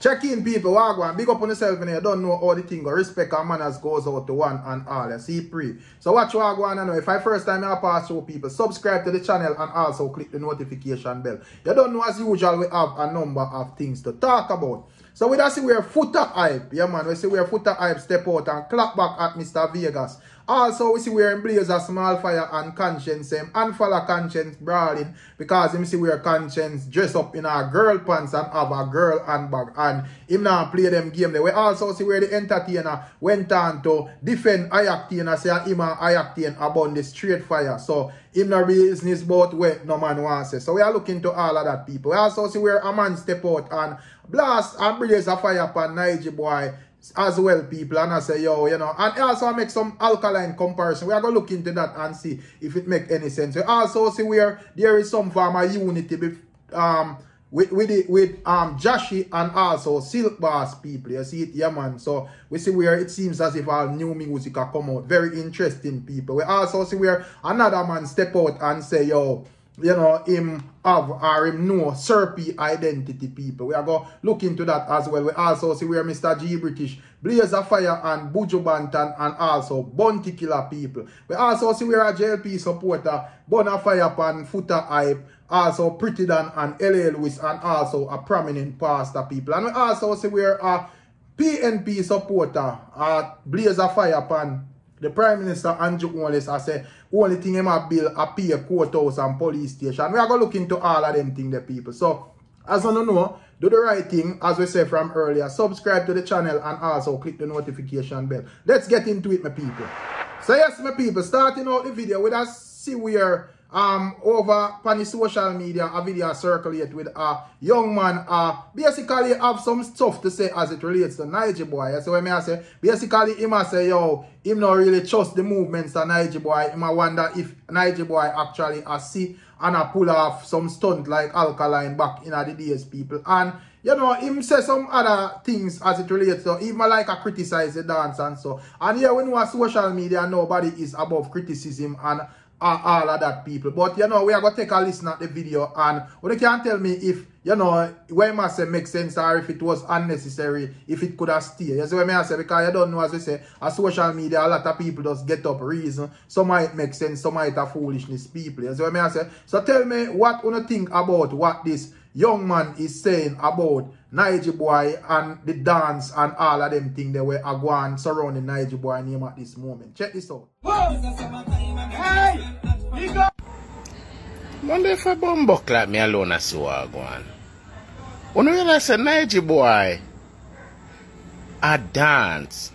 Check in people, wagwan, big up on yourself and you don't know all the thing, respect and manners goes out to one and all, you see pre. So watch wagwan and know, if I first time I pass through people, subscribe to the channel and also click the notification bell. You don't know as usual, we have a number of things to talk about. So we don't see where Foota hype, yeah man, we see where Foota hype step out and clap back at Mr. Vegas. Also, we see in Blazer Small Fire and Konshens him and follow Konshens brawling because him see where Konshens dress up in a girl pants and have a girl handbag and him now play them game there. We also see where the entertainer went on to defend Ayactine say him and Ayactine about the straight fire. So him no business both way no man wants it. So we are looking to all of that people. We also see where a man step out and blast and blaze a fire upon Nigy boy as well, people. And I say, yo, you know, and also I make some alkaline comparison. We are going to look into that and see if it make any sense. We also see where there is some form of unity um, with with it, with um Jahsii and also Silk Boss people. You see it, yeah man. So we see where it seems as if all new music are come out. Very interesting people. We also see where another man step out and say, yo, you know, him have or him know Sir P identity people. We are going to look into that as well. We also see where Mr. G British, Blazer Fire and Buju Banton and also Bounty Killer people. We also see where a JLP supporter, Bonafire and Footer Hype, also Pretty Dan and LA Lewis and also a prominent pastor people. And we also see where a PNP supporter, uh, Blazer Fire and the Prime Minister Andrew Holness I say only thing him a bill a pay courthouse and police station. We are to look into all of them things the people. So as you know, do the right thing as we said from earlier. Subscribe to the channel and also click the notification bell. Let's get into it my people. So yes my people, starting out the video with us see where um over on social media a video circulate with a young man uh basically have some stuff to say as it relates to Nigy boy. So when me I say basically him I say yo him not really trust the movements of Nigy boy. Him I wonder if Nigy boy actually a see and a pull off some stunt like alkaline back in the days people and you know, him say some other things as it relates to even like a criticize the dance and so. And here when we are social media, nobody is above criticism and all of that people. But you know, we are gonna take a listen at the video and what you can tell me if you know when must say make sense or if it was unnecessary, if it could have stayed. You see what I say? Because you don't know as we say, a social media, a lot of people just get up reason. Some might make sense, some might have foolishness people. You see what I say? So tell me what you think about what this young man is saying about Nigy boy and the dance and all of them things that were going surrounding Nigy boy name at this moment. Check this out. Hey! Wonder if a bumbo clap me alone as go on. When you realize say Nigy boy a dance.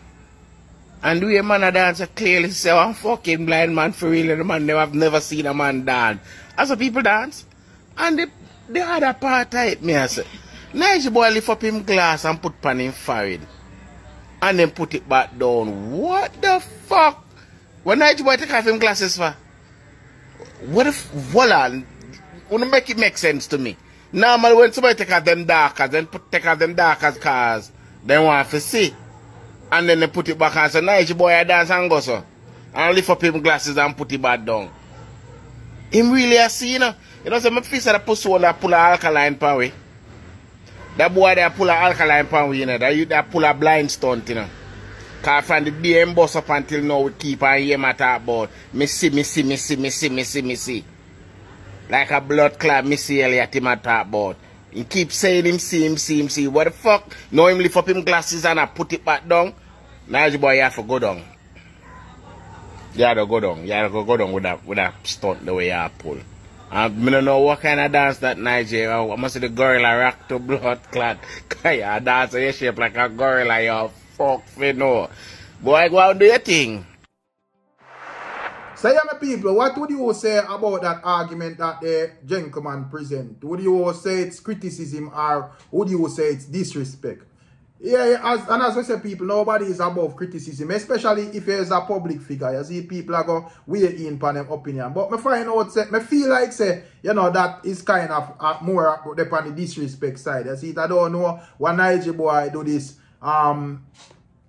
And way a man a dance I clearly say oh, I'm fucking blind man for real the man never have never seen a man dance. As a people dance. And the the other part type me I say. Nigy boy lift up him glass and put pan in forehead. And then put it back down. What the fuck? When Nigy boy take off him glasses for? What if voila wanna make it make sense to me? Normally when somebody take off them darkers, then put take off them darkers cars, they want to see. And then they put it back and say, Nigy boy I dance and go so. And lift up him glasses and put it back down. Him really a see, you know. You know se mi fisa da pussy one da pull a alkaline pan we. Da boy da pull a alkaline pan we, you know. Da you da pull a blind stunt, you know. Ka from the BM bus up until now we keep on hear my talk about me see, me see, me see, me see, me see, me see. Like a blood clot me see Elliot him a talk about. He keep saying him see, him see, him see. What the fuck? Now him lift up him glasses and I put it back down. Now the boy have to go down. You have to go down. You have to go down with that, with that stunt the way you pull. I don't know what kind of dance that Nigeria. I must say the gorilla rock to blood. Cause you dance you shape like a gorilla, you fuck for no. Boy, go out do your thing. Yeah, my people, what would you say about that argument that the gentleman present? Would you say it's criticism or would you say it's disrespect? Yeah, as, and as we say, people, nobody is above criticism, especially if there's a public figure. You see, people are going weigh in on them opinion. But me find out, say, me feel like, say, you know, that is kind of uh, more upon the disrespect side. You see, I don't know what Nigy boy do this, um,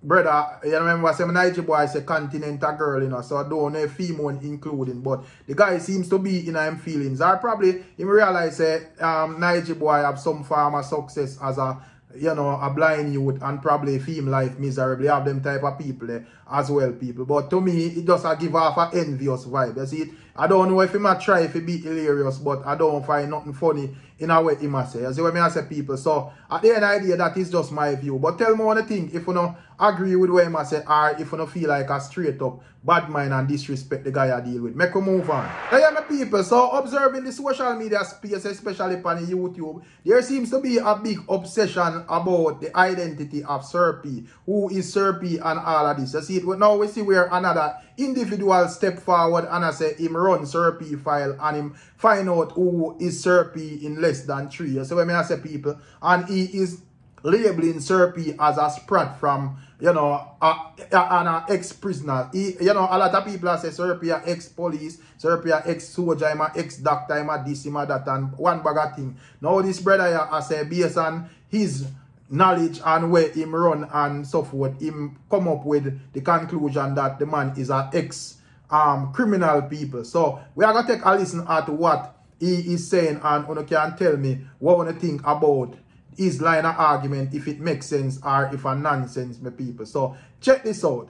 brother, you remember I said Nigy boy is a continental girl, you know, so I don't know female including, but the guy seems to be in him feelings. I probably even realize that um, Nigy boy have some form of success as a you know, a blind youth and probably film life miserably. Have them type of people eh, as well, people. But to me, it just a give off an envious vibe. You see it? I don't know if he might try if he be hilarious, but I don't find nothing funny in a way he must say. You see what I say, people? So, at the end of the day, that is just my view. But tell me one thing, if you don't agree with what I say, or if you don't feel like a straight up bad mind and disrespect the guy I deal with, make a move on. Hey, my people, so observing the social media space, especially on YouTube, there seems to be a big obsession about the identity of Sir P. Who is Sir P and all of this. You see it? Now we see where another individual step forward and I say him run Sir P file and him find out who is Sir P in less than three. You see what I say people? And he is labeling Sir P as a sprat from, you know, a, a, an ex-prisoner. You know, a lot of people say Sir P ex-police, Sir P ex-soldier, I'm ex-doctor, I'm this, I'm that, and one bag of thing. Now this brother here, I say, based on his knowledge and where him run and so forth, him come up with the conclusion that the man is an ex um criminal people. So we are gonna take a listen at what he is saying and you can tell me what you think about his line of argument if it makes sense or if a nonsense my people. So check this out.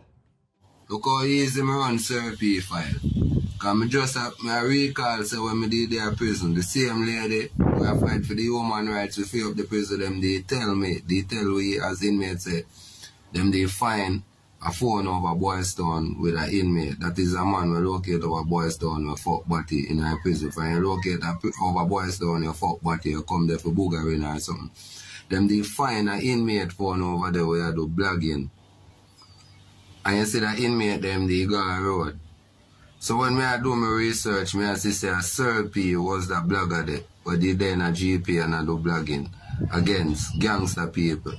Look how easy me run Sir P file. Cause me just uh, me recall say when me did their prison, the same lady who I fight for the human rights to free up the prison, them they tell me, they tell we as inmates say, them they find a phone over Boys Town with an inmate. That is a man we locate over Boys Town with fuck body in a prison. If you locate a, over Boys Town, you fuck body, you come there for boogering or something. Them they find an inmate phone over there where you do blogging. And you see that inmate them they go road. So when me I do my research, me I see say Sir P was the blogger there, but he then a GP and I do blogging against gangster people.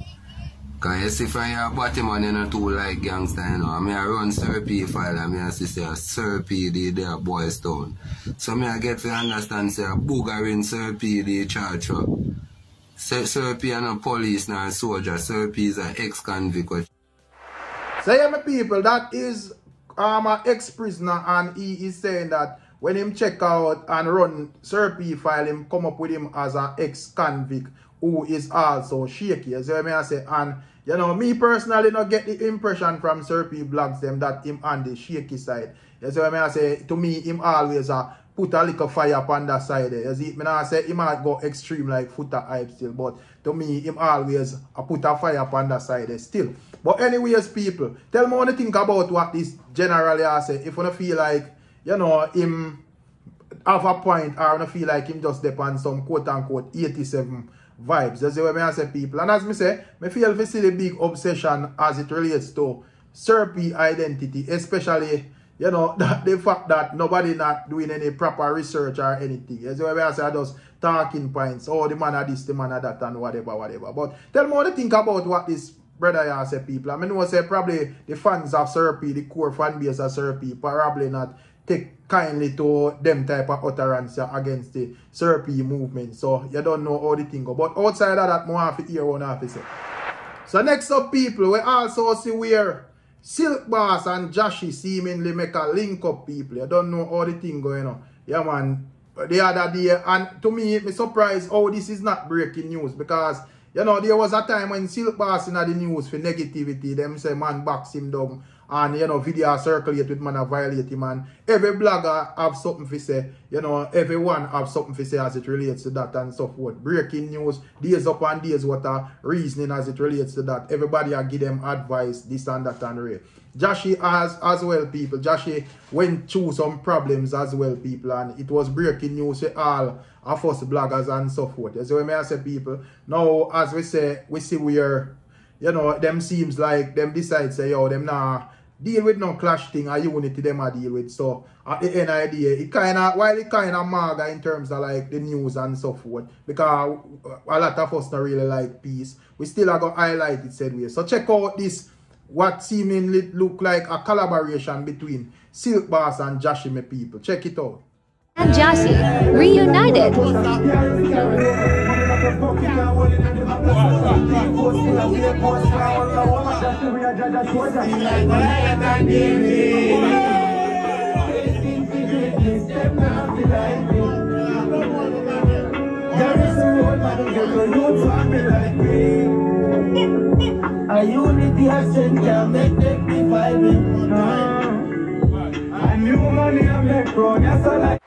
Cause you see from your body man you know too like gangster, you know. I mean I run Sir P file and I see say Sir P the there Boys Town. So me I get to understand say boogering Sir P the charge for. Sir, Sir P and a police now soldier. Sir P is an ex-convict. Yeah my people, that is um, an ex-prisoner and he is saying that when him check out and run Sir P file, him come up with him as an ex-convict who is also shaky. You see what I say? And, you know, me personally not get the impression from Sir P blogs them that him on the shaky side. You see what I say? To me, him always a put a little fire upon that side there. You see, me not say he might go extreme like Foota hype still, but to me, him always a put a fire upon that side still. But anyways, people, tell me what you think about what this generally I say. If you feel like, you know, him have a point or you feel like him just depend some quote-unquote 87 vibes. That's what I say, people. And as me say, me feel we see the big obsession as it relates to Sir P identity, especially you know, that the fact that nobody not doing any proper research or anything. As well I say, I just talking points. Oh, the man of this, the man of that, and whatever, whatever. But tell me what you think about what this brother here say people. I mean, know say probably the fans of Sir P, the core fan base of Sir P, probably not take kindly to them type of utterance against the Sir P movement. So you don't know how the thing go. But outside of that, more have to hear one have to. So next up people, we also see where Silk Boss and Jahsii seemingly make a link up people. You don't know how the thing going on. Yeah man. The other day, and to me, me surprised how this is not breaking news because you know, there was a time when Silk Boss in the news for negativity. Them say man box him down. And, you know, video circulate with man a violate him. And every blogger have something to say. You know, everyone have something to say as it relates to that and so forth. Breaking news, days up and days what a reasoning as it relates to that. Everybody I give them advice, this and that and real. Jahsii as as well, people. Jahsii went through some problems as well, people. And it was breaking news for all of us bloggers and so forth. So when I say people, now as we say, we see where, you know, them seems like them decide say, yo, them now deal with no clash thing or unity them I deal with. So at the end of the day, it kinda while it kinda maga in terms of like the news and so forth, because a lot of us don't really like peace, we still are gonna highlight it said way. So check out this what seemingly look like a collaboration between Silk Boss and Jashime people. Check it out and Jassy reunited. A unity make them money I make I like.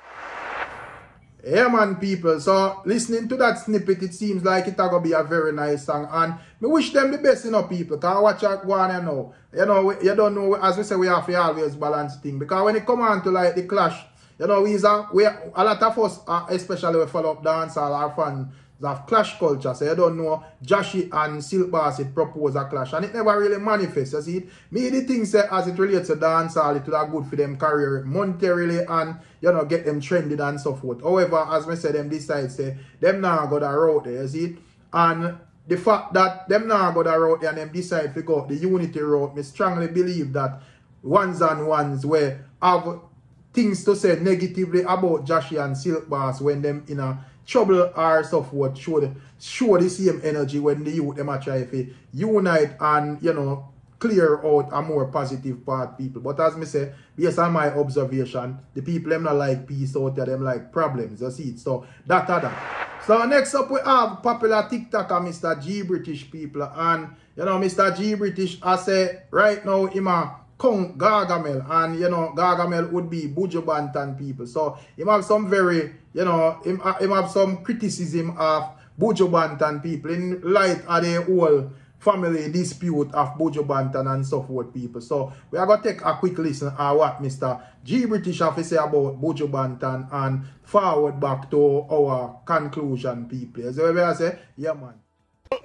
Yeah, man, people. So, listening to that snippet, it seems like it's going to be a very nice song. And me wish them the best, you know, people. Because watch out, go on, you know. You know, you don't know, as we say, we have to always balance thing. Because when it come on to, like, the clash, you know, we, are, we a lot of us, uh, especially we follow up dance all our fans, have clash culture. So you don't know Jahsii and Silk Boss it propose a clash. And it never really manifests. You see it? Me the things say as it relates to dancehall, it would have good for them career monetarily and you know get them trending and so forth. However, as I said, them decide say them now go that route there, you see it? And the fact that them now go that route there and them decide to go the unity route, me strongly believe that ones and ones where have things to say negatively about Jahsii and Silk Boss when them in a trouble or stuff what show the, show the same energy when the youth them try to unite and you know clear out a more positive part people. But as me say, based on my observation, the people them not like peace out there, them like problems. You see it. So that other. So next up we have popular TikToker Mr. G British people. And you know Mr. G British I say right now him a Kong Gargamel and you know Gargamel would be Buju Banton people. So him have some very you know him, uh, him have some criticism of Buju Banton people in light of the whole family dispute of Buju Banton and so forth people. So we are gonna take a quick listen at what Mr. G British to say about Buju Banton and forward back to our conclusion people. So we say, yeah man.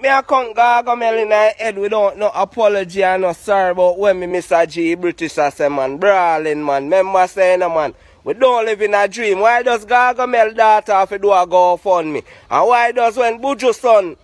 Me a come Gargamel in my head without no apology and no sorry about when me Mr. G British I say man, brawling man. Remember saying no man, we don't live in a dream. Why does Gargamel daughter have to do a GoFundMe? And why does when Buju son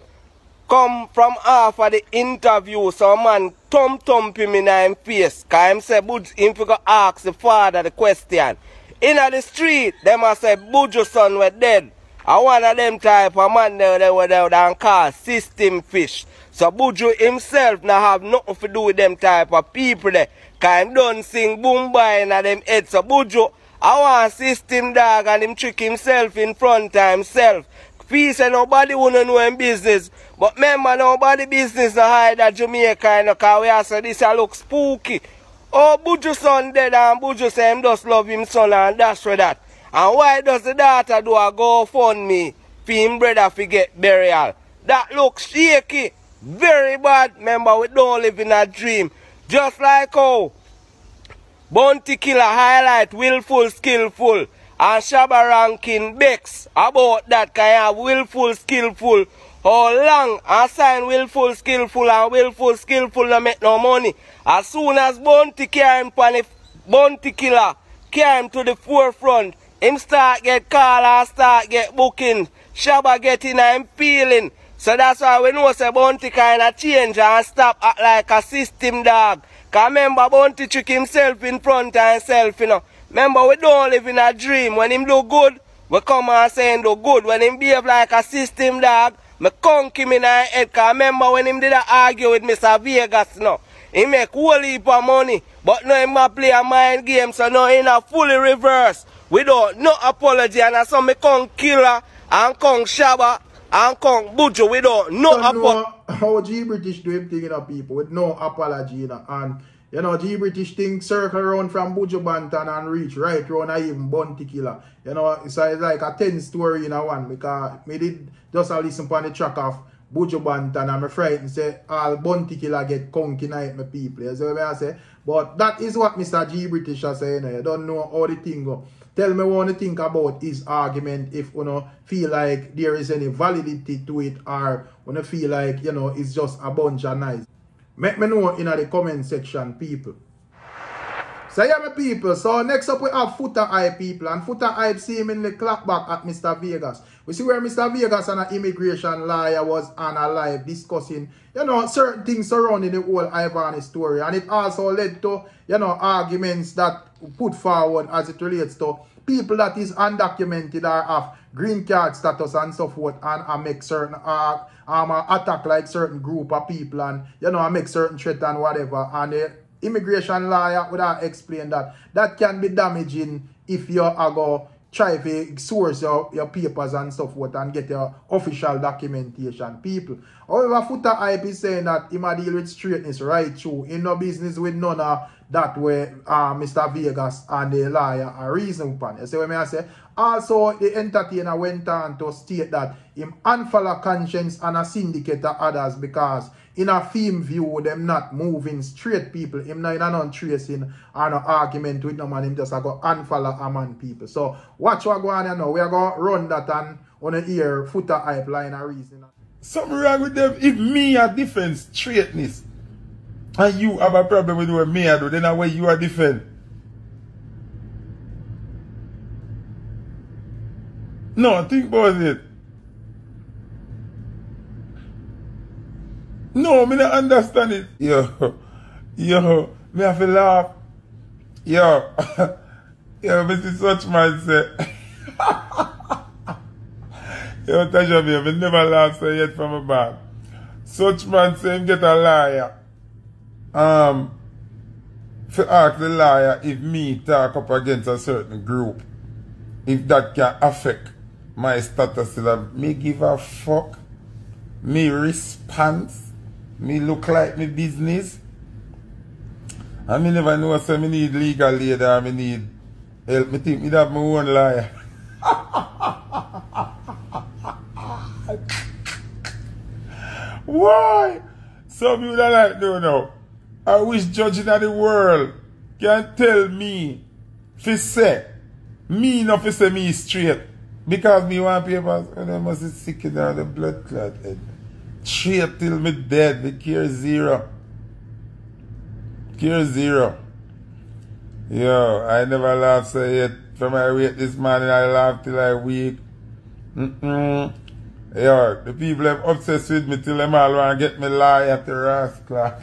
come from half of the interview, some man thump thump him in him face. Cause him say Buju, him ask the father the question. In the street, them a say Buju son were dead. And one of them type of man there, they were there and call system fish. So Buju himself now have nothing to do with them type of people there. Him don't sing boom by in them head. So Buju, I want system dog and him trick himself in front of himself. Peace and nobody wanna know him business. But remember nobody business no hide at Jamaica you know, cause we are say this a look spooky. Oh Buju son dead and Buju say him just love him son and that's for that. And why does the daughter do a GoFundMe for him brother to get burial? That looks shaky. Very bad. Remember, we don't live in a dream. Just like how Bounty Killer highlight willful, skillful. And Shabba ranking Bex about that kind of willful, skillful. How long I sign willful, skillful and willful, skillful no make no money. As soon as Bounty him Bounty Killer came to the forefront, him start get call and start get booking. Shabba getting and feeling. So that's why we know say Bounty kind of change and stop act like a system dog. Cause remember Bounty trick himself in front of himself, you know. Remember we don't live in a dream. When him do good, we come and say him do good. When him behave like a system dog, me conk him in the head. Cause remember when him did a argue with Mr. Vegas, you know. He make whole heap of money. But now him a play a mind game, so now he in a fully reverse. Without no apology and so me come killer and come shabba and come Buju without no Don't know apology. how G British do him thing, you know, people, with no apology, you know, and you know, G British thing circle around from Buju Banton and reach right round and even Bounty Killer. You know, so it's like a 10 story in a one because me did just a listen on the track of Buju Banton and I'm afraid frightened say all Bounty Killer get conky night my people. You see what I say? But that is what Mr. G British is saying. You don't know how the thing go. Tell me what you think about his argument if you know feel like there is any validity to it or you feel like you know it's just a bunch of nice. Make me know in the comment section, people. So yeah, my people. So next up we have Foota Hype people. And him in the clap back at Mr. Vegas. We see where Mr. Vegas and an immigration lawyer was on a live discussing, you know, certain things surrounding the whole Ivan story. And it also led to, you know, arguments that put forward as it relates to people that is undocumented or have green card status and so forth and, I make certain uh, um, attack like certain group of people and, you know, I make certain threat and whatever. And the immigration lawyer would have explained that that can be damaging if you are go try to source your, your papers and stuff what and get your official documentation people. However, Foota Hype is saying that him a deal with straightness right through. In no business with none of that way uh, Mr. Vegas and the lawyer are reason upon. You see what I say? Also, the entertainer went on to state that him unfollow Konshens and a syndicate of others because in a film view, them not moving straight people. Him not in a non-tracing no argument with no man. Him just a go unfollow a man people. So watch what go on here now. We are going to run that and on the ear Foota Hype line of reason. Something wrong with them. If me a defend straightness and you have a problem with what me I do, then I way you are defend. No, think about it. No, me not understand it. Yo, yo, me have to laugh. Yo, yo, Mr. Such say. yo, Tasha, me, me never laugh so yet from a back. Such man say him get a liar. Um, to ask the liar if me talk up against a certain group, if that can affect my status, that me give a fuck, me response, me look like me business. And me never know say me need legal aid or me need help. Me think me have my own liar. Why? Some you don't like no no. I wish judging of the world can tell me fi say me not fi say me straight. Because me want papers and I must be sick in the blood clot head. Straight till me dead, me care zero. Care zero. Yo, I never laugh so yet. From I wait this morning, I laugh till I weak. Mm-mm. Yo, the people them obsessed with me till them all want to get me lie at the rascal.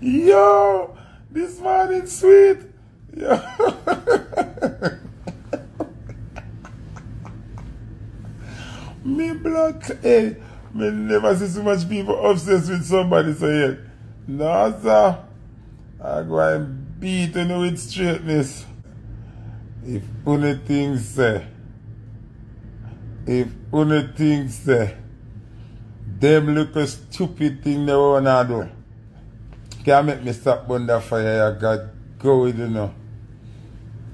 Yo, this man is sweet. Yo. me blood, hey, me never see so much people obsessed with somebody so yet. No, sir. I go and beat you with straightness. If only things say, if only things say, them look a stupid thing they wanna do. Can't make me stop under fire, I got go with you know.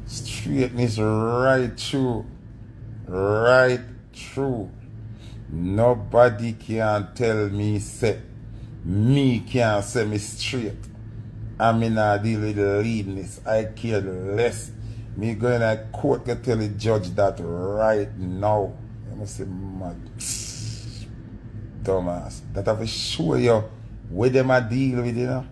Straightness right through. Right through. Nobody can tell me say, me can't say me straight. I mean I deal with leadness. I care less. Me going to court to tell the judge that right now. You must say mad. Dumbass. That have to show you where them a deal with, you know.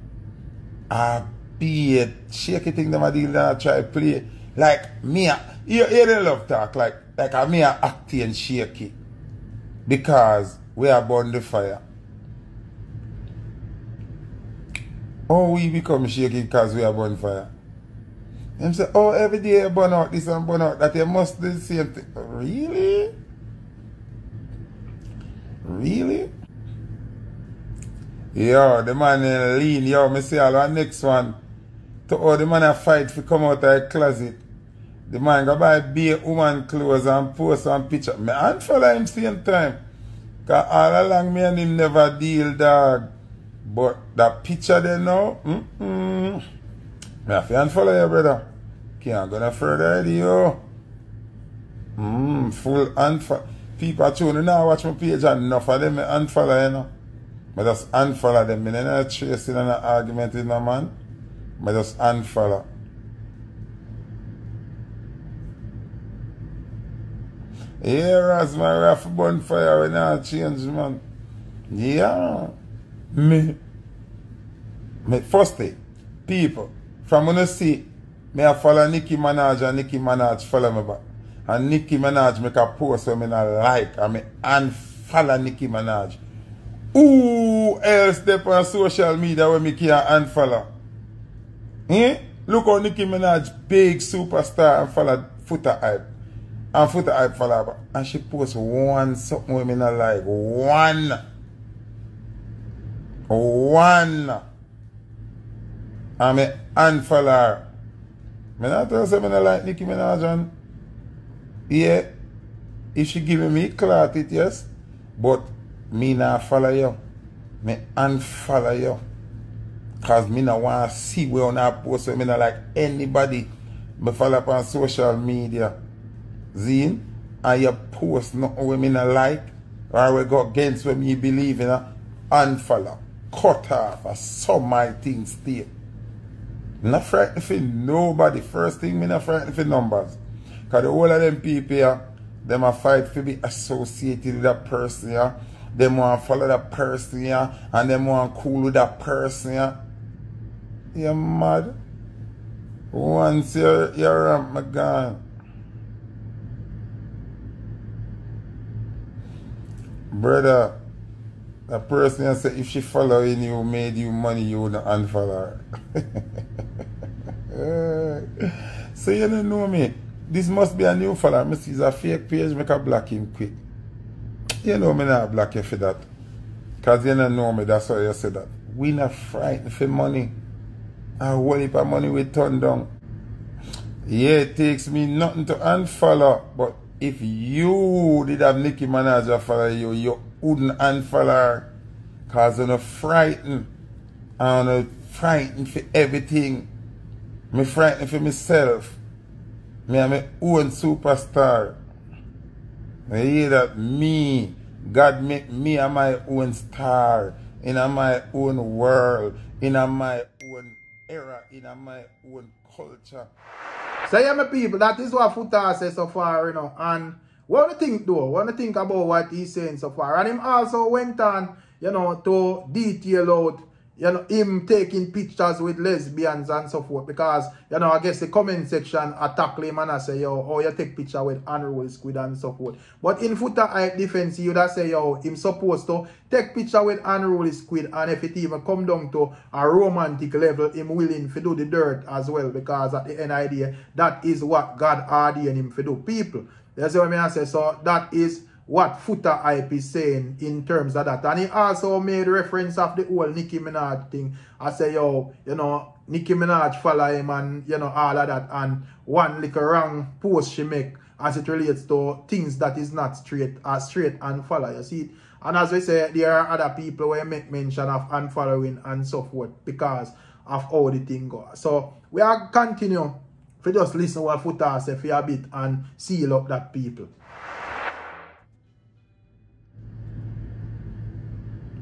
I be it. Shaky thing them a deal and try to play. Like me, you hear the love talk, like, like I me a acting shaky. Because we are born the fire. Oh, we become shaky because we are born fire. Them say, oh, every day you burn out this and burn out that. You must do the same thing. Really? Really? Yo, the man in lean. Yo, me see all the next one. To all the man a fight to come out of the closet. The man go buy be woman clothes and post some picture. Me unfollow him same time. Cause all along me and him never deal, dog. But that picture there now, mm-mm. Me have to unfollow you, brother. Can't go no further, yo. Mm, full unfollow. People tuning now watch my page and enough of them me unfollow, you know. I just unfollow them. Me not chasing an argument with no man. I just unfollow. Yeah, as my raf bonfire when I change, man. Yeah. Me. Me first thing, people, from when I see, Me a follow Nicki Minaj and Nicki Minaj follow me back. And Nicki Minaj make a post where me not like and me unfollow Nicki Minaj. Who else dey on social media where me can unfollow? Eh? Look how Nicki Minaj big superstar and follow footer hype. And footer hype follow back. And she post one something where me not like. One. One. And me unfollow her. Men a tel se men a like Nicki Minaj an, yeah, if she give me clout it, yes, but mi nan follow yo. Mi unfollow yo. Kaz mi nan wan si we an a post we, mi nan like anybody mi follow pan social media. Zin, an yo post nou we mi nan like, an we go against we mi believe in, an unfollow. Cut off, an some my things still. Me not frightened for nobody. First thing, me not frightened for numbers. Because the whole of them people them a fight to be associated with that person here. Them want to follow that person here. And them want cool with that person here. You mad? Once you're, you're a my God. Brother, that person say if she following you, made you money, you would not unfollow her. so you don't know me. This must be a new follower. Me see a fake page, make a block him quick. You know me not block you for that. Cause you don't know me, that's why you say that. We not frightened for money. A whole heap of money we turn down. Yeah, it takes me nothing to unfollow, but if you did have Nicki Minaj follow you, you wouldn't unfollow her. Cause you're frightened. And frightened for everything. Me frightened for myself. Me am my own superstar. You hear that? Me. God make me a my own star. In my own world. In my own era. In my own culture. So yeah, my people, that is what Foota says so far, you know. And what do you think though? What do you think about what he's saying so far? And him also went on, you know, to detail out, you know, him taking pictures with lesbians and so forth. Because, you know, I guess the comment section attack him and I say, yo, oh, you take picture with unroll squid and so forth. But in Foota hype defense, would say, yo, him supposed to take picture with unroll squid and if it even come down to a romantic level, him willing to do the dirt as well. Because at the end day, that is what God ordained him to do. People, that's what I mean I say. So that is what Foota hype is saying in terms of that. And he also made reference of the whole Nicki Minaj thing. I say, yo, you know, Nicki Minaj follow him and, you know, all of that. And one little wrong post she make as it relates to things that is not straight, uh, straight and follow. You see? And as we say, there are other people where make mention of unfollowing and so forth because of how the thing goes. So we are continue to just listen to what Foota say for a bit and seal up that people.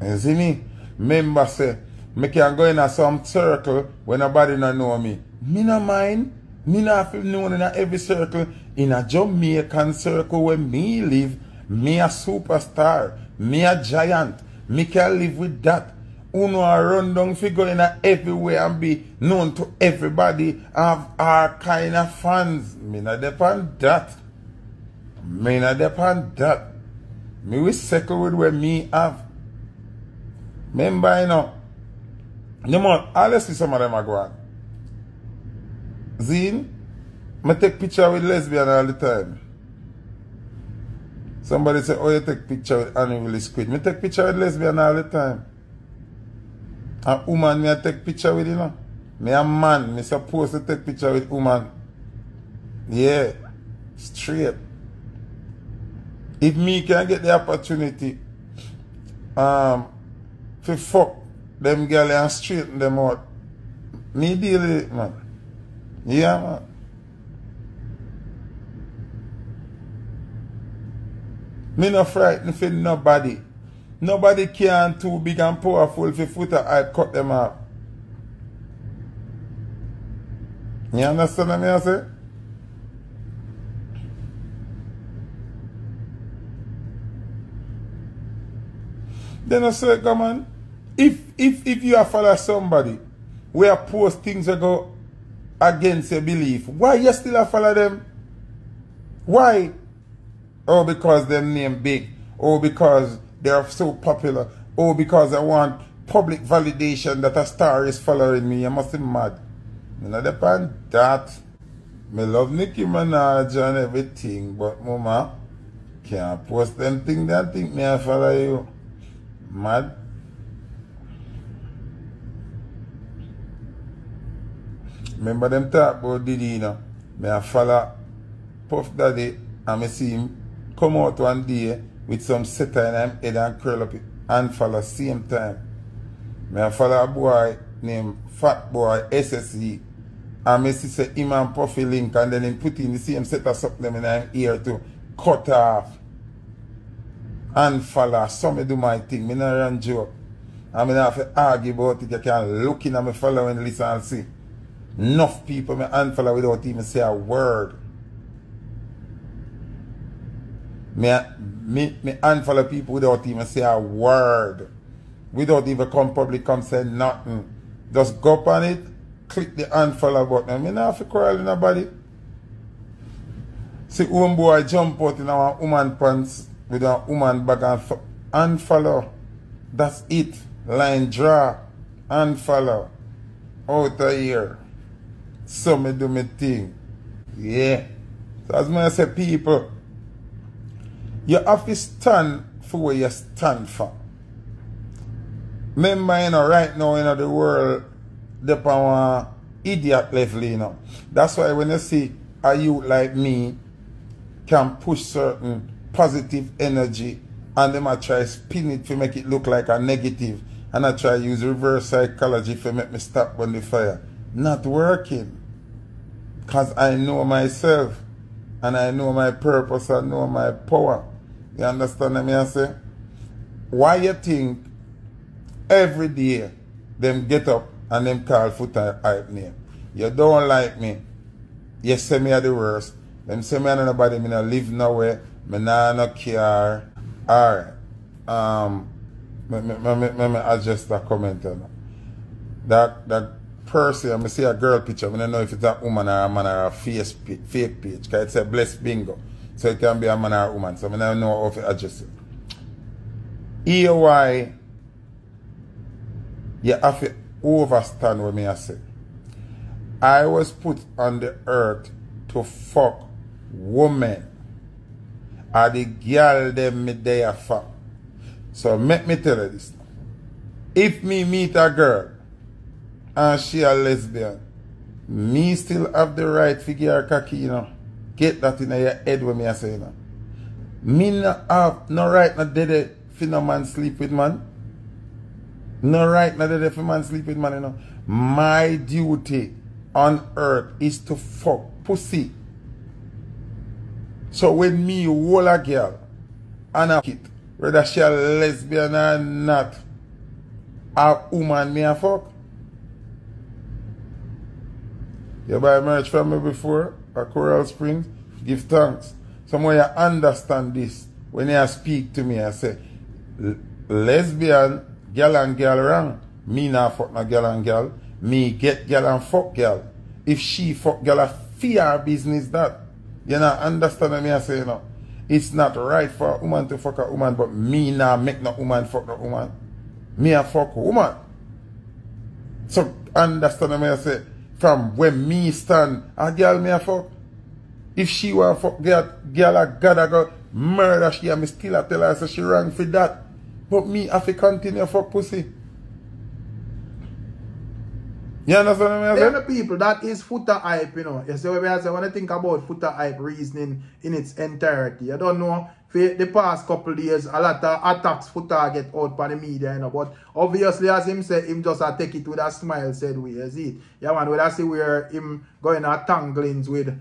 You see me? Member say, me can go in a some circle when nobody not know me. Me no mind. Me not feel known in a every circle. In a Jamaican circle where me live, me a superstar. Me a giant. Me can live with that. Uno a run down figure in a everywhere and be known to everybody. Have our kind of fans. Me not depend that. Me not depend that. Me will settle with where me have. Memba you know. You man, I let's see some of them a go. Zine, me take picture with lesbian all the time. Somebody say, oh, you take picture with Annie Squid. Me take picture with lesbian all the time. A woman me a take picture with, you know. Me a man, me supposed to take picture with woman. Yeah, straight. If me can get the opportunity, um, fi fok dem gal an straighten dem out. Mi deal with it, man. Yeah, man. Mi no frighten fi nobody. Nobody can too big and powerful fi foot I cut dem off. You understand what I say? Then I say, come on. If if if you are follow somebody where post things that go against your belief, why you still a follow them? Why? Oh, because them name big. Or because they are so popular. Or because I want public validation that a star is following me. I must be mad. You know, depend that. Me love Nicki Minaj and everything, but mama can't post them thing that think me I follow you. Mad. Memba dem tak bo Diddy nou. Me a fala Puff Daddy an me si him kom out wan diye with som seta in him head an curl up an fala same time. Me a fala a boy name Fat Boy SSE an me si se him an Puffy e link an den him puti in di same seta sok dem in him ear to cut off. An fala, so me do my ting. Me nan ran joke. An me nan fe argue bout it. Ya kan look in an me fala wen lisa an si. Enough people me unfollow without even say a word. Me, me, me unfollow people without even say a word. Without even come public, come say nothing. Just go on it, click the unfollow button. I mean, not have to quarrel nobody. See, one boy jump out in our woman pants with a woman bag and unfollow. That's it. Line draw. Unfollow. Out of here. So me do me thing. Yeah. So as I say, people, you have to stand for what you stand for. Remember, you know, right now, you know, the world, the power idiot level, you know. That's why when you see a youth like me can push certain positive energy and them I try spin it to make it look like a negative and I try use reverse psychology to make me stop on the fire. Not working. Because I know myself and I know my purpose, I know my power. You understand what I say? Why you think every day them get up and them call foot hype name? You don't like me. You say me are the worst. Them say me and nobody, me not live nowhere. Me nah no care. Alright. Um, me, me, me, me, me, me adjust that comment. That, that person, I'ma see a girl picture, I don't know if it's a woman or a man or a face, fake page. Because it's a blessed bingo. So it can be a man or a woman. So I don't know how to adjust it. Here why you have to overstand what me I say. I was put on the earth to fuck women. Are the girl them me there fuck. So make me tell you this. If me meet a girl and she a lesbian, me still have the right to give her cocky, you know. Get that in your head when me I say, you know. Me no have no right no dead for no man sleep with man. No right no dead for man sleep with man, you know. My duty on earth is to fuck pussy. So when me hold a girl and a kid, whether she a lesbian or not, a woman me a fuck. You buy merch from me before, a Coral Springs, give thanks. Someone you understand this when you speak to me, I say, lesbian, girl and girl wrong. Me not fuck no girl and girl. Me get girl and fuck girl. If she fuck girl, I fear business that. You not understand me I say, you know? It's not right for a woman to fuck a woman, but me not make no woman fuck no woman. Me a fuck woman. So understand me I say? from when me stand a girl me a fuck. If she want fuck girl, girl a gotta go murder she and me still a tell her so she wrong for that. But me have to continue fuck pussy. You understand what I Tell say? the people that is Foota hype, you know. You see what I say when I think about Foota hype reasoning in its entirety. I don't know for the past couple years, a lot of attacks footer get out by the media, you know. But obviously as him say him just a take it with a smile said we you see it. Yeah man, when I see where him going at tanglings with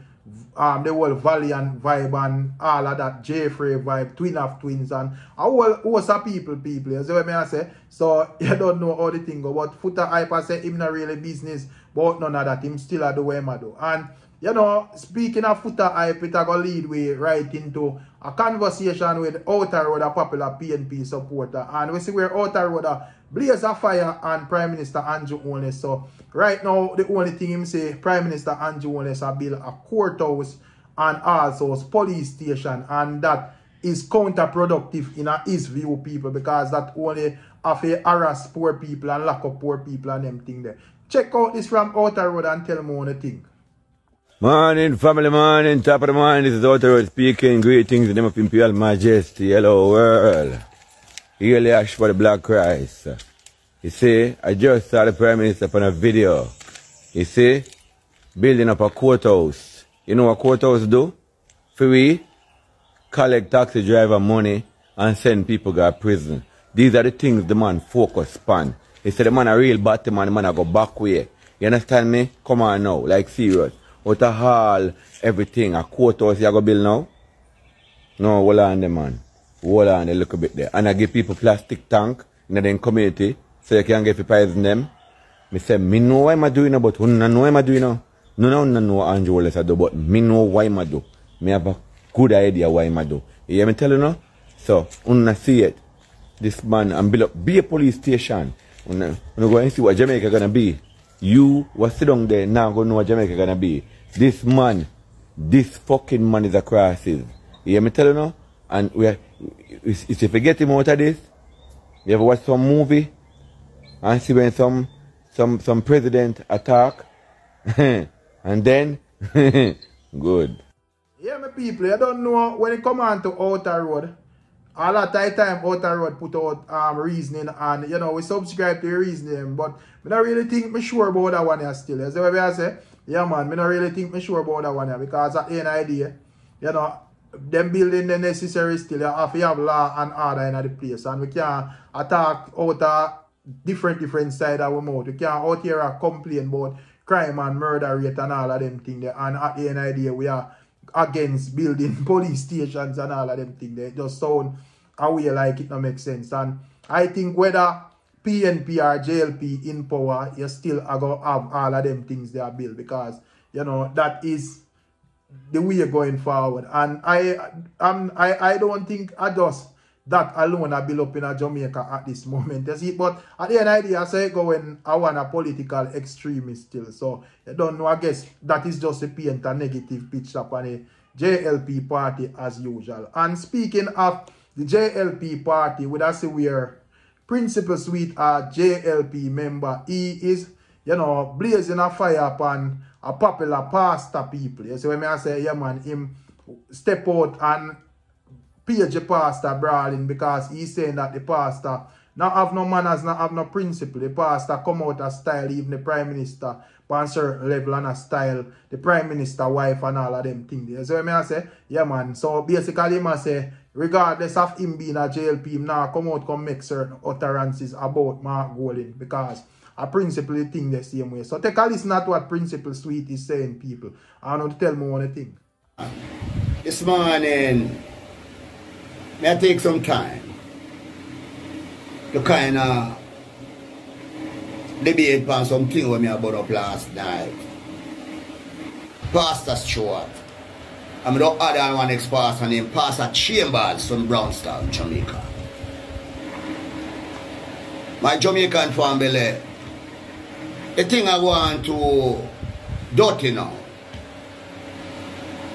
um the whole Valiant vibe and all of that Jeffrey vibe, twin of twins and a whole host of people, people. You see what I say? So you don't know how the thing go. But Foota hype I say him not really business, but none of that. Him still a do what him a do. And you know, speaking of Foota hype, it a go lead way right into a conversation with Outer Road, a popular PNP supporter. And we see where Outer Road blaze a fire and Prime Minister Andrew Holness. So right now, the only thing him say, Prime Minister Andrew Holness a build a courthouse and also police station. And that is counterproductive in his view, people, because that only have harass poor people and lock up poor people and them thing there. Check out this from Outer Road and tell me what you think. Morning, family morning, top of the morning, this is Outer Road speaking. Greetings in the name of Imperial Majesty. Hello, world. Really ash for the Black Christ. You see, I just saw the Prime Minister on a video. You see, building up a courthouse. You know what courthouse do? For we collect taxi driver money and send people to prison. These are the things the man focus on. He said the man a real bad man, the man a go back way. You understand me? Come on now, like serious. What a hall, everything, a courthouse you go build now? No, hold on the man. Hold on a little bit there. And I give people plastic tank in the community so you can get to poison them. Me say, me know why I'm doing but who know why I'm doing it? No, no, no, no, Andrew I do, but me know why I'm do. Me have a good idea why I'm do. You hear me tell you now? So, unna see it. This man, and build up, be a police station. Unna, unna go and see what Jamaica gonna be. You was sit there now go know what Jamaica gonna be. This man, this fucking man is a crisis. You hear me tell you now? And we are, if you get him out of this, you ever watch some movie and see when some some some president attack and then good. Yeah, my people, you don't know when it come on to Outer Road, a lot of time Outer Road put out um, reasoning and, you know, we subscribe to the reasoning, but I don't really think me sure about that one here still. You see what I say? Yeah, man, I don't really think me sure about that one here because at the day, you know, them building the necessary still, you have to have law and order in the place and we can't attack out a different, different side of our mouth. We can't out here and complain about crime and murder rate and all of them things. And at the end of the day, we are against building police stations and all of them things. They just sound a way like it don't make sense. And I think whether PNP or JLP in power, you still are going to have all of them things they are built because, you know, that is the way going forward. And I I'm, I, I don't think I just that alone I build up in a Jamaica at this moment. You see, but at the end of the day, I say go when I want a political extremist still. So you don't know, I guess that is just a paint a negative picture upon a JLP party as usual. And speaking of the JLP party, we say we're Principal Sweet a JLP member. He is, you know, blazing a fire upon a popular pastor people. You see when I say, yeah man, him step out and page the pastor brawling because he's saying that the pastor not have no manners, not have no principle. The pastor come out a style, even the prime minister, on certain level and a style, the prime minister wife and all of them things. So I say, yeah man. So basically I say, regardless of him being a JLP, him now come out come make certain utterances about Mark Golding because a principle thing the same way. So take a listen at what Principal Sweet is saying, people. I to tell me one thing. This morning, may I take some time to kind of debate on something when me about up last night. Pastor Stuart. I'm the other one ex-pastor named Pastor Chambers from Brown's Town, Jamaica. My Jamaican family, the thing I want to dirty now.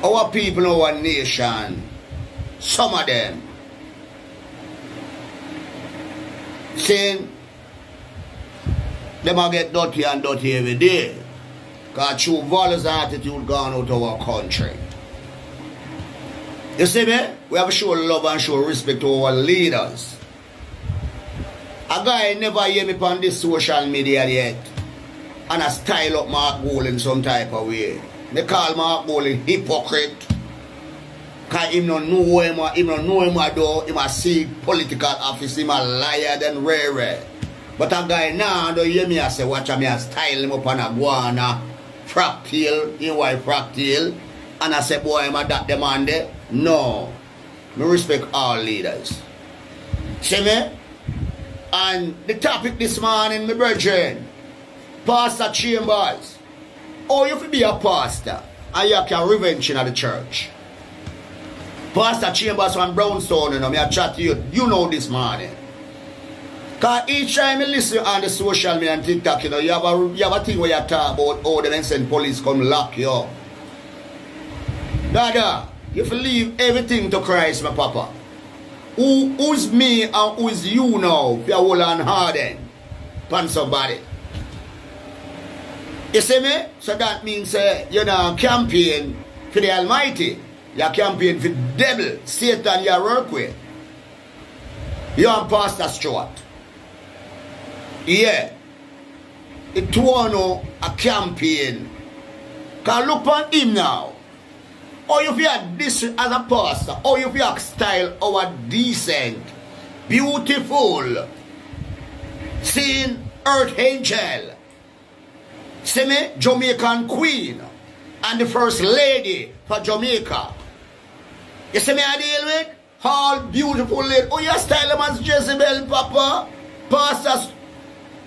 Our people, our nation, some of them, saying them a get dirty and dirty every day. Because true violence and attitude gone out of our country. You see me? We have to show love and show respect to our leaders. A guy never hear me on this social media yet. And I style up Mark Golding some type of way. They call Mark Golding hypocrite. Cause him not know him, him not know him at all. Him a see political office, him a liar than rare. But a guy now don't hear me I say watch me I style him up on a guana, he white frack tail. And I say boy I'm a that demand. No. Me respect all leaders. See me? And the topic this morning, my brethren, Pastor Chambers. Oh, you could be a pastor and you can revenge in the church. Pastor Chambers from Brownstone, you know, me I chat to you. You know this morning. Eh? Cause each time you listen on the social media and TikTok, you know, you have a you have a thing where you talk about oh them send police come lock you up. Dada, you have leave everything to Christ, my papa. Who who's me and who's you now? If you're hold on harden eh? upon somebody. You see me? So that means uh, you know campaign for the Almighty. You campaign for the devil, Satan you work with. You and Pastor Stuart. Yeah. It was a campaign Can look on him now. Or if you are this as a pastor, or if you are style or decent, beautiful, seeing earth angel, see me, Jamaican queen, and the first lady for Jamaica. You see me I deal with? All beautiful lady. Oh, you style as Jezebel, Papa, Pastor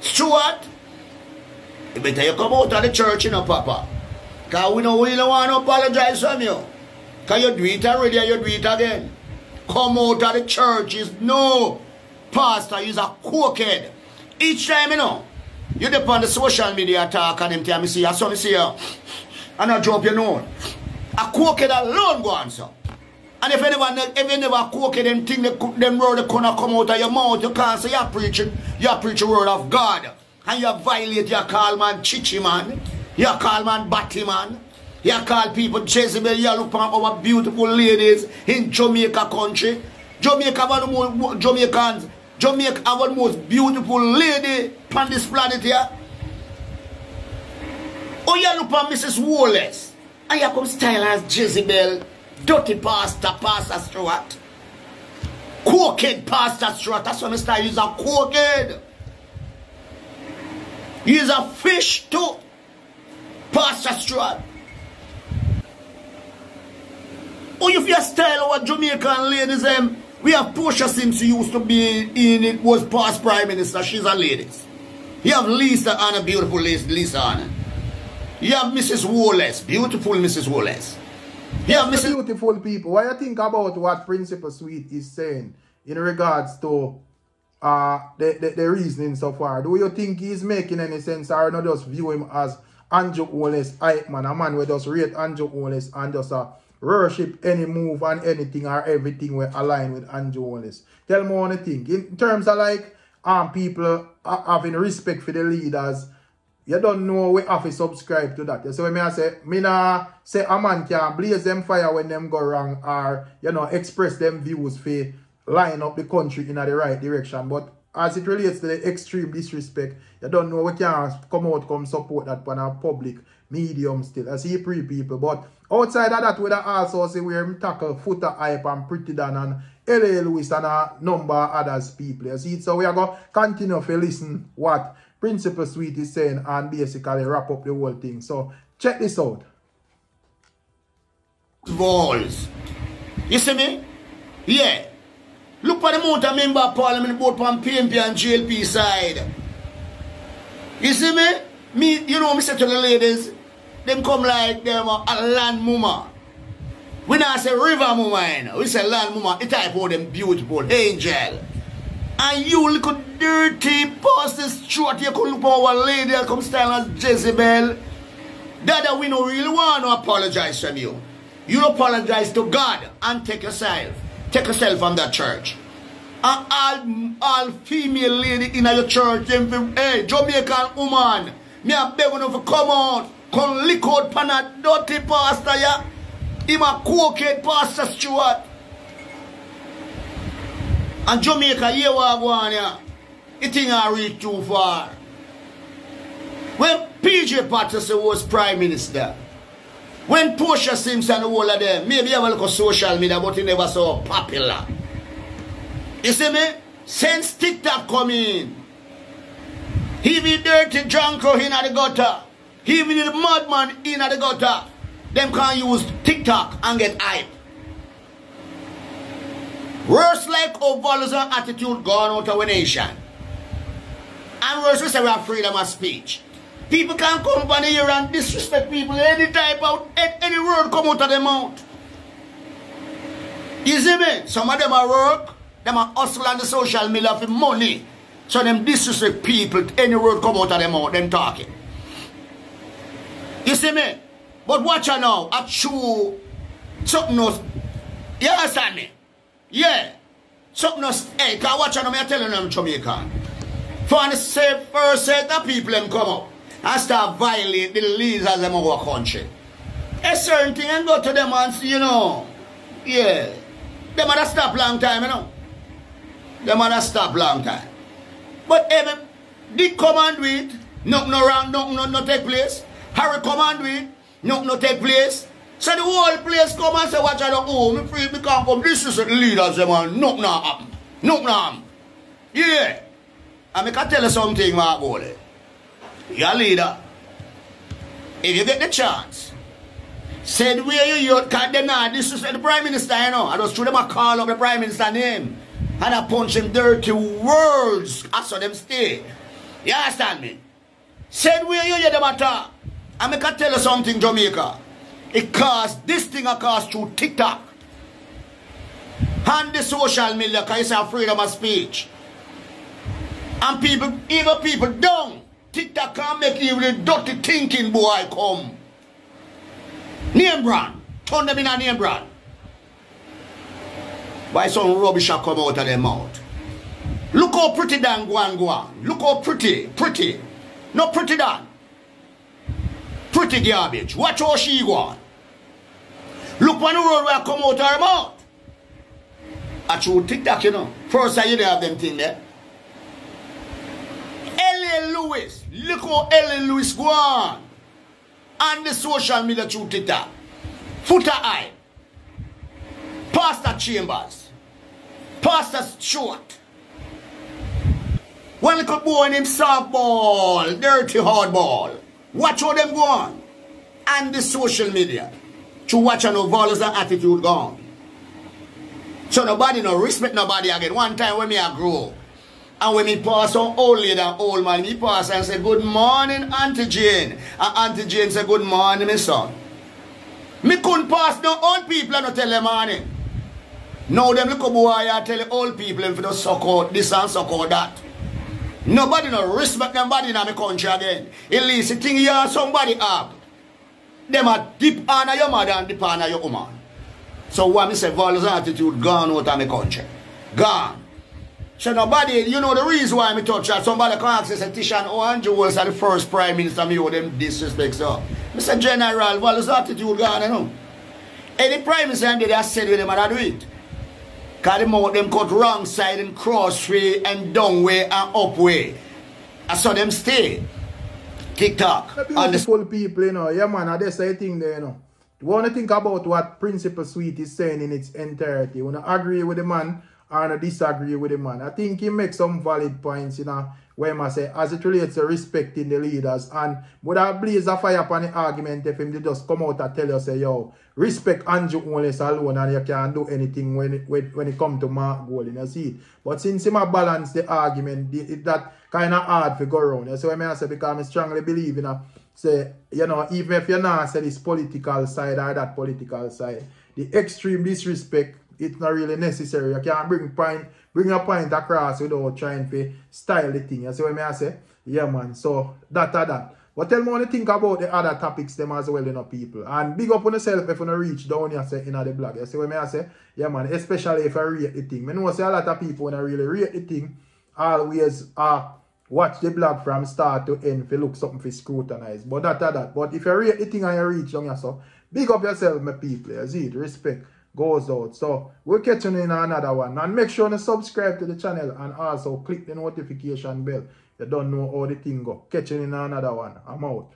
Stuart. You better you come out of the church, you know, Papa. Because we know we don't want to apologize from you. Because you do it already and you do it again. Come out of the church is no pastor, he's a cokehead. Each time, you know, you depend on the social media talk and them tell me see, I saw me see you. And I drop your know. A cokehead alone go on, sir. And if anyone, if you never it, them thing, them word they gonna come out of your mouth, you can't say you're preaching, you're preaching word of God. And you violate your call man chichi man, you call man batty man, you call people Jezebel, you look on our beautiful ladies in Jamaica country. Jamaica most, Jamaicans, Jamaica the most beautiful lady on this planet here. Oh, you look on Mrs. Holness, and you come style as Jezebel, dirty pastor, Pastor Stuart. Cokehead Pastor Stuart, that's what Mr. use a cokehead. He's a fish too. Pastor Stuart. Oh, if your style our Jamaican ladies, them, we have Portia Simpson used to be in it, was past prime minister, she's a lady. You have Lisa Hanna, beautiful Lisa, Anna. You have Mrs. Holness, beautiful Mrs. Holness. You have Mrs. Beautiful people, what you think about what Principal Sweet is saying in regards to uh, the, the, the reasoning so far? Do you think he's making any sense or not just view him as Andrew Holness hype man, a man who just rate Andrew Holness and just uh, worship any move and anything or everything we align with Holness? Tell me you think. In terms of like um people having respect for the leaders, you don't know we have to subscribe to that. So when I say, me nah say a man can blaze them fire when them go wrong or, you know, express them views for line up the country in the right direction. But as it relates to the extreme disrespect, you don't know we can come out, come support that on a public medium still. I see pre people. But outside of that, we also say where we tackle Foota hype and pretty Dan and LA Lewis and a number of others people. You see, so we are going to continue to listen what Principal Sweet is saying and basically wrap up the whole thing. So check this out. balls. You see me? Yeah. Look for the amount of member of parliament both from PNP and JLP side. You see me? Me, you know, me say to the ladies, them come like them a land mama. We not say river mama, you know. we say land mama. It type of them beautiful angel. And you little dirty bastard short, you could look for our lady that come style as Jezebel. That we don't really want to apologize from you. You apologize to God and take yourself. Take yourself from that church. And all, all female lady in your church, them, hey, Jamaican woman, me a beg you to come out, lick out pan a dirty pastor, yeah. Him a cokehead Stuart. And Jamaica, yeah. It thing a reach too far. When PJ Patterson was Prime Minister, when Portia Simpson all of them, maybe have a look at social media, but it never so popular. You see me? Since TikTok come in, he be dirty drunko in the gutter. Be the madman in the gutter. Them can use TikTok and get hype. Worse like overall attitude gone out of our nation. And worse we say we have freedom of speech. People can come on here and disrespect people any type of any word come out of their mouth. You see me? Some of them are work, them are hustle on the social media for money. So them disrespect people, any word come out of their mouth, them talking. You see me? But watch out now, I true something else. You understand me? Yeah. Something else. Hey, can watch out now, I'm telling them Jamaican. For the same first set of people them come up and start violate the leaders of our country. A certain thing and go to them and see, you know, yeah, them had stop long time, you know. Them had stop long time. But every, did come and do it, nothing no wrong, nothing no, no take place. Harry come and do it, Nothing no take place. So the whole place come and say, watch out, oh, me free, me can't come. This is the leaders, them, man. Nothing um, no happen. Nothing no um. happen. Yeah. And I can tell you something, Mark Bowley. You're a leader. If you get the chance, said where you youth can't deny this is the Prime Minister, you know. I just threw them a call up the Prime Minister name. And I punch him dirty words. I saw them stay. You understand me? Said where you hear them attack. And I can tell you something, Jamaica. It caused, this thing I caused through TikTok. And the social media, because it's a freedom of speech. And people, even people down. TikTok can't make even dirty thinking boy come. Name brand. Turn them in a name brand. Why some rubbish a come out of their mouth? Look how pretty Dan go on. Look how pretty, pretty. No pretty Dan. Pretty garbage. Watch how she on. Look on the road where I come out her mouth. I true TikTok, you know. First time you didn't have them thing there. L.A. Lewis. Look how L.A. Lewis go on. On the social media through TikTok. Foota Eye. Pastor Chambers. Pastor Stewart. One little boy named softball, dirty hardball. Watch how them go on. And the social media. To watch no violence and attitude gone. So nobody no respect nobody again. One time when me I grow. And when me pass on old lady and old man, me pass and say, Good morning, Auntie Jane. And Auntie Jane say, Good morning, my son. Me couldn't pass no old people and no tell them morning. Now them little boy I tell the old people if you suck out this and suck out that. Nobody no respect nobody in my country again. At least the thing you somebody up. Them a deep honor your mother and deep honor your woman. So what me say violence attitude gone out of my country. Gone. So nobody, you know the reason why me touch that. Somebody can ask say Tishan Andrew was the first prime minister me them disrespect so. Mr. General, violence attitude gone, you know. Any prime minister them they said with them and I do it. Cause them out them cut wrong side and cross way and down way and up way. I saw them stay. TikTok. The the beautiful people, you know. Yeah, man, and that's the thing there, you know. You want to think about what Principal Sweet is saying in its entirety. You want to agree with the man or disagree with the man. I think he makes some valid points, you know, where I say, as it relates to respecting the leaders. And would I blaze a fire upon the argument if him they just come out and tell you, say, yo, respect Andrew Holness alone and you can't do anything when it, when, when it come to Mark Golding, you see. But since him balance the argument, the, it, that kind of hard to go around. You see what I say? Because I strongly believe in a, say, you know, even if you're not say this political side or that political side, the extreme disrespect, it's not really necessary. You can't bring point, bring a point across without trying to style the thing. You see what I say? Yeah, man. So, that or that. But tell me what you think about the other topics them as well, you know, people. And big up on yourself if you not reach down here say in the blog. You see what I say? Yeah, man. Especially if I rate the thing. I know say a lot of people when I really rate the thing, always uh watch the blog from start to end if look something for scrutinize. But that or that. But if you rate the thing and you reach down here, so big up yourself, my people. You see it? Respect goes out. So we'll catch you in another one. And make sure to subscribe to the channel and also click the notification bell. You don't know how the thing go. Catch you in another one. I'm out.